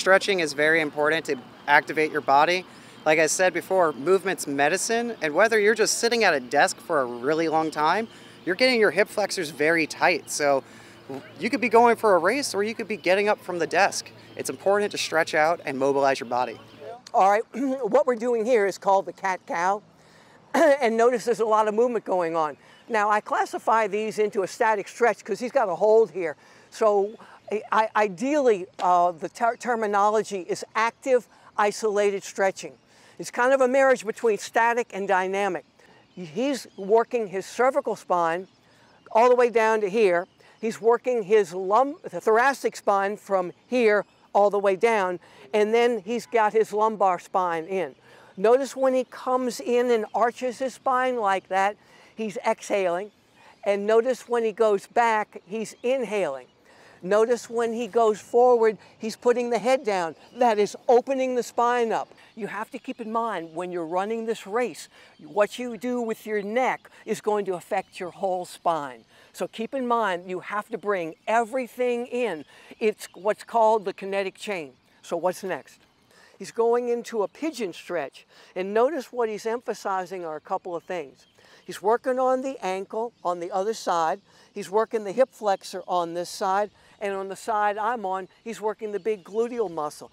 Stretching is very important to activate your body. Like I said before, movement's medicine, and whether you're just sitting at a desk for a really long time, you're getting your hip flexors very tight. So you could be going for a race or you could be getting up from the desk. It's important to stretch out and mobilize your body. All right, what we're doing here is called the cat-cow. and notice there's a lot of movement going on. Now, I classify these into a static stretch because he's got a hold here. So I, ideally, uh, the ter terminology is active, isolated stretching. It's kind of a marriage between static and dynamic. He's working his cervical spine all the way down to here. He's working his lum the thoracic spine from here all the way down, and then he's got his lumbar spine in. Notice when he comes in and arches his spine like that, he's exhaling. And notice when he goes back, he's inhaling. Notice when he goes forward, he's putting the head down. That is opening the spine up. You have to keep in mind when you're running this race, what you do with your neck is going to affect your whole spine. So keep in mind, you have to bring everything in. It's what's called the kinetic chain. So what's next? He's going into a pigeon stretch. And notice what he's emphasizing are a couple of things. He's working on the ankle on the other side. He's working the hip flexor on this side. And on the side I'm on, he's working the big gluteal muscle.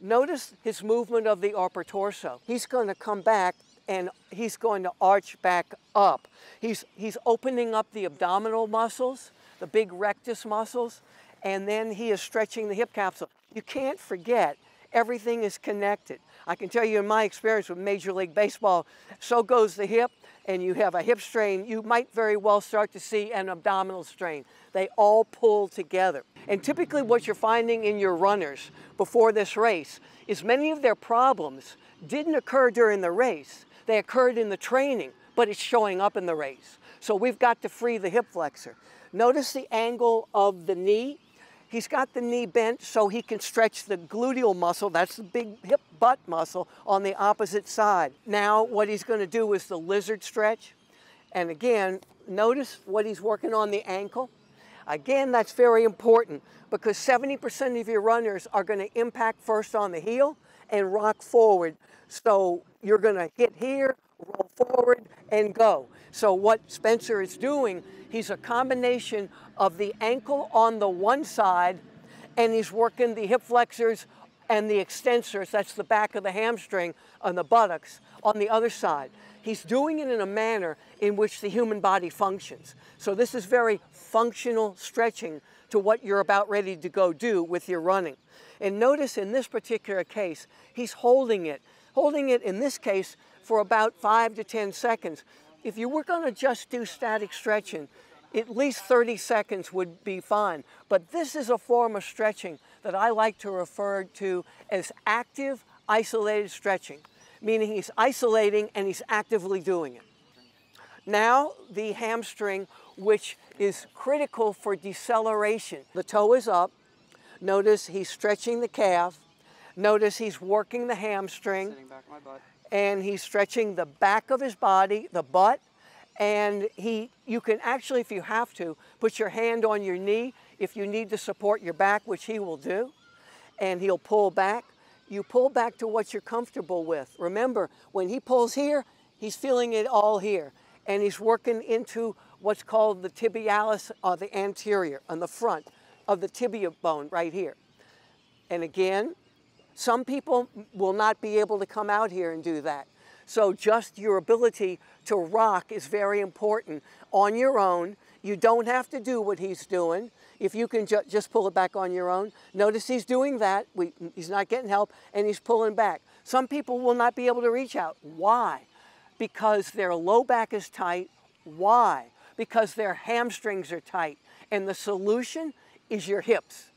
Notice his movement of the upper torso. He's going to come back and he's going to arch back up. He's, he's opening up the abdominal muscles, the big rectus muscles, and then he is stretching the hip capsule. You can't forget, everything is connected. I can tell you in my experience with Major League Baseball, so goes the hip, and you have a hip strain, you might very well start to see an abdominal strain. They all pull together. And typically what you're finding in your runners before this race is many of their problems didn't occur during the race. They occurred in the training, but it's showing up in the race. So we've got to free the hip flexor. Notice the angle of the knee He's got the knee bent so he can stretch the gluteal muscle, that's the big hip butt muscle, on the opposite side. Now what he's going to do is the lizard stretch. And again, notice what he's working on the ankle. Again, that's very important because 70% of your runners are going to impact first on the heel and rock forward. So you're going to hit here, roll forward, and go. So what Spencer is doing, he's a combination of the ankle on the one side, and he's working the hip flexors and the extensors, that's the back of the hamstring and the buttocks, on the other side. He's doing it in a manner in which the human body functions. So this is very functional stretching to what you're about ready to go do with your running. And notice in this particular case, he's holding it, holding it in this case for about five to 10 seconds. If you were gonna just do static stretching, at least 30 seconds would be fine. But this is a form of stretching that I like to refer to as active isolated stretching, meaning he's isolating and he's actively doing it. Now the hamstring, which is critical for deceleration. The toe is up. Notice he's stretching the calf. Notice he's working the hamstring and he's stretching the back of his body, the butt, and he, you can actually, if you have to, put your hand on your knee if you need to support your back, which he will do, and he'll pull back. You pull back to what you're comfortable with. Remember, when he pulls here, he's feeling it all here, and he's working into what's called the tibialis, or the anterior, on the front of the tibia bone right here. And again, some people will not be able to come out here and do that. So just your ability to rock is very important on your own. You don't have to do what he's doing. If you can ju just pull it back on your own. Notice he's doing that. We, he's not getting help and he's pulling back. Some people will not be able to reach out. Why? Because their low back is tight. Why? Because their hamstrings are tight. And the solution is your hips.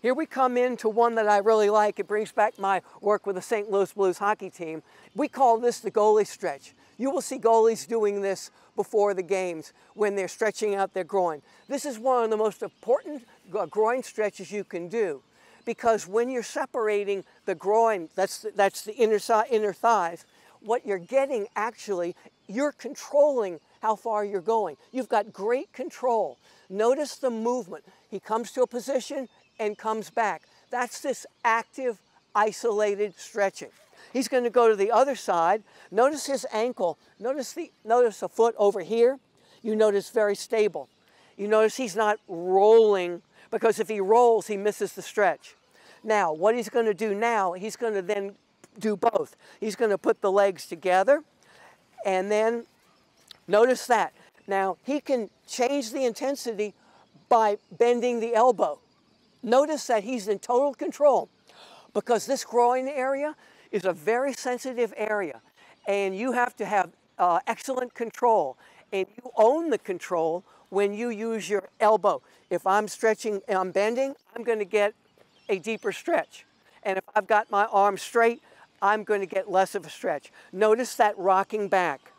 Here we come into one that I really like. It brings back my work with the St. Louis Blues hockey team. We call this the goalie stretch. You will see goalies doing this before the games when they're stretching out their groin. This is one of the most important groin stretches you can do because when you're separating the groin, that's the, that's the inner, inner thighs, what you're getting actually, you're controlling how far you're going. You've got great control. Notice the movement. He comes to a position, and comes back. That's this active, isolated stretching. He's going to go to the other side. Notice his ankle. Notice the, notice the foot over here. You notice very stable. You notice he's not rolling because if he rolls, he misses the stretch. Now, what he's going to do now, he's going to then do both. He's going to put the legs together and then notice that. Now, he can change the intensity by bending the elbow. Notice that he's in total control because this groin area is a very sensitive area and you have to have uh, excellent control and you own the control when you use your elbow. If I'm stretching, and I'm bending, I'm going to get a deeper stretch. And if I've got my arm straight, I'm going to get less of a stretch. Notice that rocking back.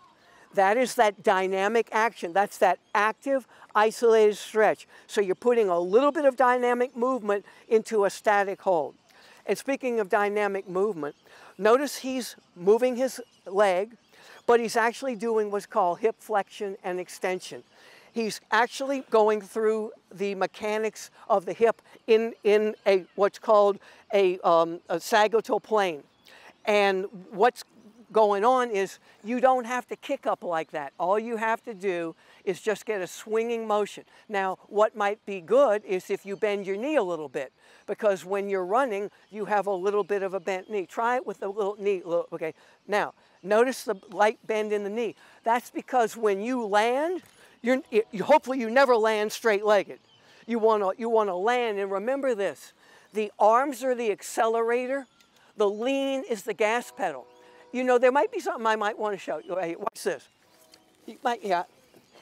That is that dynamic action. That's that active, isolated stretch. So you're putting a little bit of dynamic movement into a static hold. And speaking of dynamic movement, notice he's moving his leg, but he's actually doing what's called hip flexion and extension. He's actually going through the mechanics of the hip in, in a what's called a, um, a sagittal plane. And what's going on is you don't have to kick up like that. All you have to do is just get a swinging motion. Now, what might be good is if you bend your knee a little bit, because when you're running, you have a little bit of a bent knee. Try it with a little knee, okay? Now, notice the light bend in the knee. That's because when you land, you're, you, hopefully you never land straight-legged. You wanna, you wanna land, and remember this, the arms are the accelerator, the lean is the gas pedal. You know, there might be something I might want to show you. Hey, watch this. You might, yeah.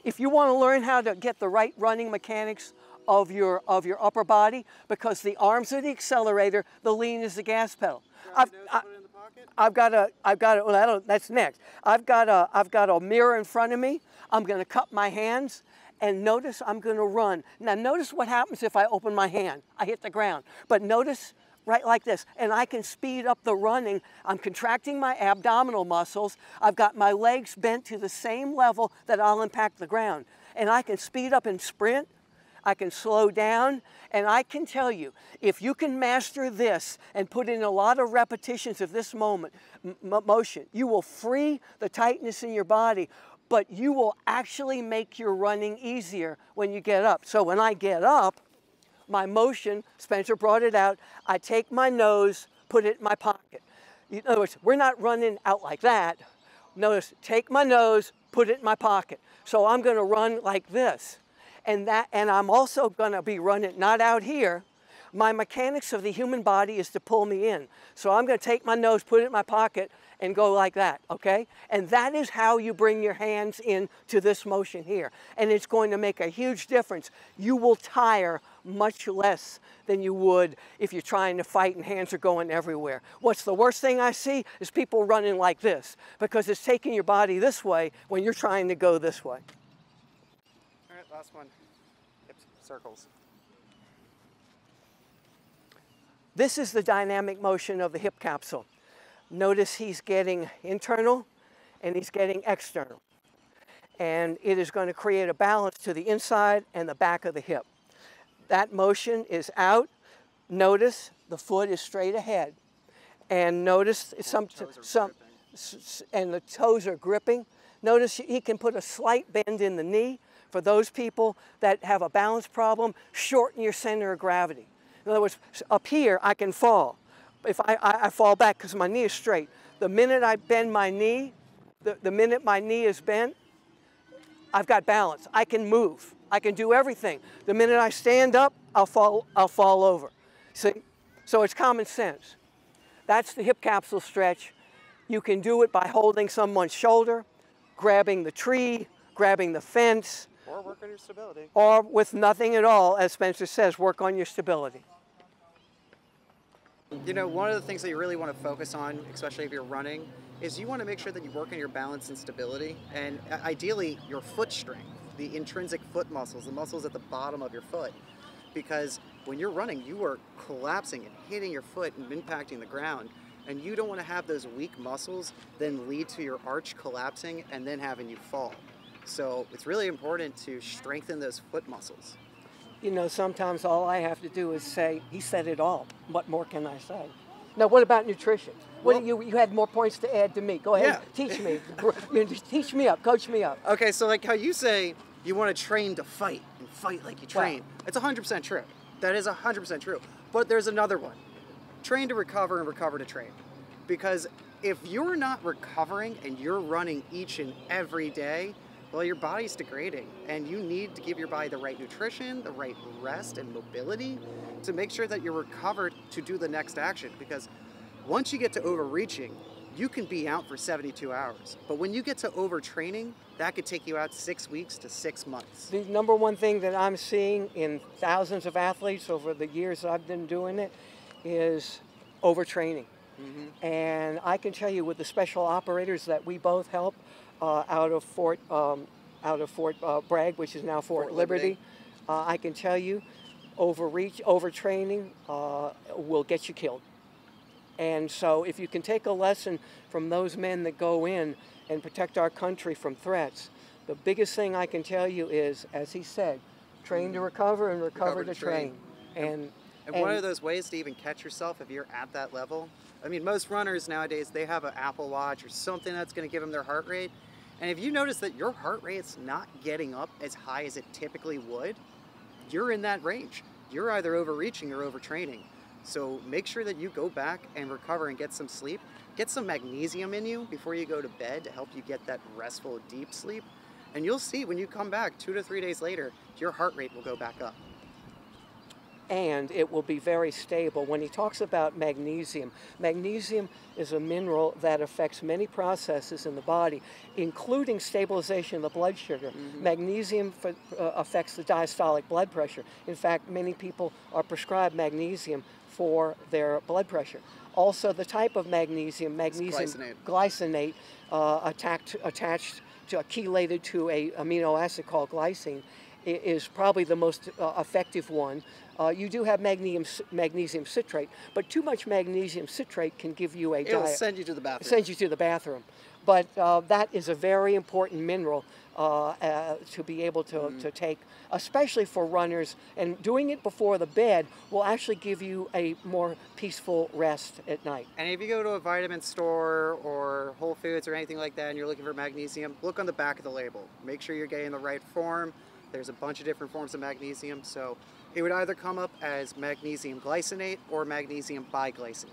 If you want to learn how to get the right running mechanics of your, of your upper body, because the arms are the accelerator, the lean is the gas pedal. I've, I, I've got a, I've got a, well, that's next. I've got a, I've got a mirror in front of me. I'm going to cup my hands and notice I'm going to run. Now notice what happens if I open my hand. I hit the ground. But notice right like this. And I can speed up the running. I'm contracting my abdominal muscles. I've got my legs bent to the same level that I'll impact the ground. And I can speed up and sprint. I can slow down. And I can tell you, if you can master this and put in a lot of repetitions of this moment, motion, you will free the tightness in your body but you will actually make your running easier when you get up. So when I get up, my motion, Spencer brought it out, I take my nose, put it in my pocket. In other words, we're not running out like that. Notice, take my nose, put it in my pocket. So I'm gonna run like this. And, that, and I'm also gonna be running, not out here, my mechanics of the human body is to pull me in. So I'm gonna take my nose, put it in my pocket, and go like that, okay? And that is how you bring your hands in to this motion here. And it's going to make a huge difference. You will tire much less than you would if you're trying to fight and hands are going everywhere. What's the worst thing I see is people running like this because it's taking your body this way when you're trying to go this way. All right, last one. Hips, circles. This is the dynamic motion of the hip capsule. Notice he's getting internal and he's getting external. And it is going to create a balance to the inside and the back of the hip. That motion is out. Notice the foot is straight ahead. And notice some, some and the toes are gripping. Notice he can put a slight bend in the knee. For those people that have a balance problem, shorten your center of gravity. In other words, up here, I can fall if I, I, I fall back because my knee is straight. The minute I bend my knee, the, the minute my knee is bent, I've got balance. I can move. I can do everything. The minute I stand up, I'll fall, I'll fall over. See? So it's common sense. That's the hip capsule stretch. You can do it by holding someone's shoulder, grabbing the tree, grabbing the fence. Or work on your stability. Or with nothing at all, as Spencer says, work on your stability. You know, one of the things that you really want to focus on, especially if you're running, is you want to make sure that you work on your balance and stability, and uh, ideally your foot strength, the intrinsic foot muscles, the muscles at the bottom of your foot. Because when you're running, you are collapsing and hitting your foot and impacting the ground. And you don't want to have those weak muscles then lead to your arch collapsing and then having you fall. So it's really important to strengthen those foot muscles. You know, sometimes all I have to do is say, he said it all. What more can I say? Now, what about nutrition? What Well- you, you had more points to add to me. Go ahead, Yeah. teach me. Teach me up, coach me up. Okay, so like how you say you want to train to fight and fight like you Wow. train. It's 100% true. That is 100% true. But there's another one. Train to recover and recover to train. Because if you're not recovering and you're running each and every day, well, your body's degrading and you need to give your body the right nutrition, the right rest and mobility to make sure that you're recovered to do the next action. Because once you get to overreaching, you can be out for 72 hours. But when you get to overtraining, that could take you out six weeks to six months. The number one thing that I'm seeing in thousands of athletes over the years I've been doing it is overtraining. Mm-hmm. And I can tell you with the special operators that we both help out of Fort um, out of Fort uh, Bragg, which is now Fort, Fort Liberty, Liberty. uh, I can tell you overreach, overtraining uh, will get you killed. And so, if you can take a lesson from those men that go in and protect our country from threats, the biggest thing I can tell you is, as he said, train to recover and recover, to train. And, And, one of those ways to even catch yourself if you're at that level, I mean, most runners nowadays, they have an Apple Watch or something that's going to give them their heart rate. And if you notice that your heart rate's not getting up as high as it typically would, you're in that range. You're either overreaching or overtraining. So make sure that you go back and recover and get some sleep. Get some magnesium in you before you go to bed to help you get that restful, deep sleep. And you'll see when you come back two to three days later, your heart rate will go back up. And it will be very stable. When he talks about magnesium, magnesium is a mineral that affects many processes in the body, including stabilization of the blood sugar. Magnesium for, uh, affects the diastolic blood pressure. In fact, many people are prescribed magnesium for their blood pressure. Also, the type of magnesium, magnesium glycinate. glycinate, uh, attacked, attached to, a chelated to a amino acid called glycine, is probably the most uh, effective one. Uh, you do have magnesium, magnesium citrate, but too much magnesium citrate can give you a It'll diet send you to the bathroom. sends you to the bathroom. But uh, that is a very important mineral uh, uh, to be able to, Mm-hmm. to take, especially for runners. And doing it before the bed will actually give you a more peaceful rest at night. And if you go to a vitamin store or Whole Foods or anything like that and you're looking for magnesium, look on the back of the label. Make sure you're getting the right form. There's a bunch of different forms of magnesium. So it would either come up as magnesium glycinate or magnesium biglycinate.